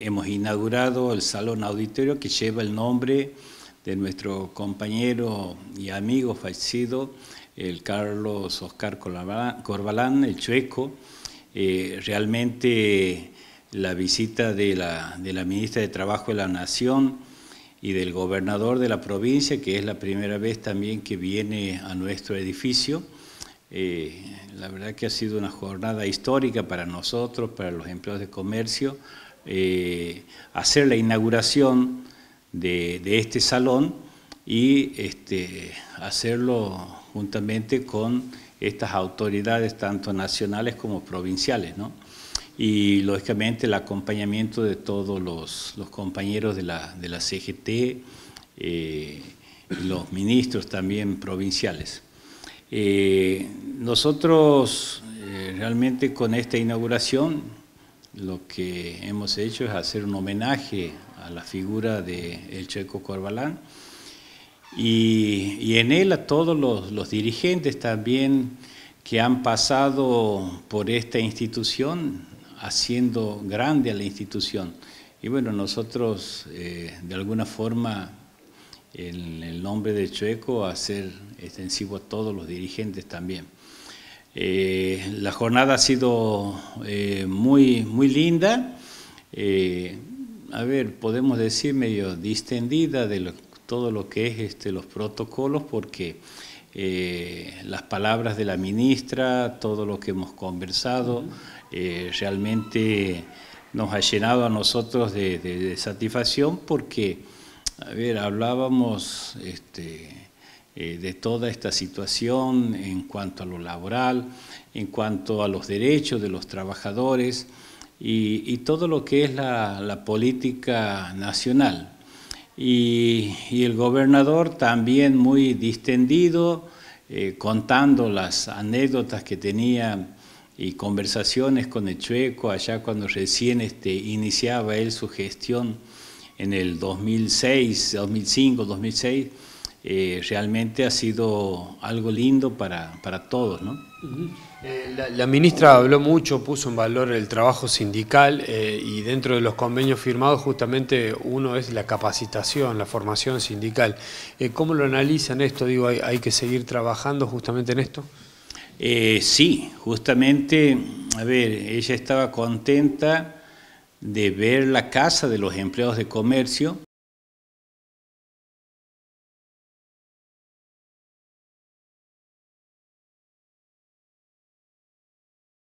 Hemos inaugurado el Salón Auditorio que lleva el nombre de nuestro compañero y amigo fallecido, el Carlos Oscar Corbalán, el chueco. Eh, realmente la visita de la, ministra de Trabajo de la Nación y del gobernador de la provincia, que es la primera vez también que viene a nuestro edificio, eh, la verdad que ha sido una jornada histórica para nosotros, para los empleados de comercio, eh, hacer la inauguración de, este salón y este, hacerlo juntamente con estas autoridades tanto nacionales como provinciales. Y lógicamente el acompañamiento de todos los, compañeros de la, CGT, eh, los ministros también provinciales. Eh, nosotros realmente con esta inauguración lo que hemos hecho es hacer un homenaje a la figura de El Checo Corbalán y, en él a todos los, dirigentes también que han pasado por esta institución haciendo grande a la institución. Y bueno, nosotros eh, de alguna forma en el nombre de Chueco hacer extensivo a todos los dirigentes también. Eh, la jornada ha sido eh, muy, muy linda, eh, a ver, podemos decir medio distendida de todo lo que es este, los protocolos, porque las palabras de la ministra, todo lo que hemos conversado, realmente nos ha llenado a nosotros de, satisfacción, porque, a ver, hablábamos... Este, eh, de toda esta situación en cuanto a lo laboral, en cuanto a los derechos de los trabajadores y, todo lo que es la, política nacional. Y, el gobernador también muy distendido, eh, contando las anécdotas que tenía y conversaciones con el Chueco allá cuando recién este, iniciaba él su gestión en el 2006, 2005, 2006, eh, realmente ha sido algo lindo para, para todos. ¿no? Eh, la, ministra habló mucho, puso en valor el trabajo sindical eh, y dentro de los convenios firmados justamente uno es la capacitación, la formación sindical. ¿Cómo lo analizan esto? Digo, ¿hay, ¿hay, que seguir trabajando justamente en esto? sí, justamente, a ver, ella estaba contenta de ver la casa de los empleados de comercio,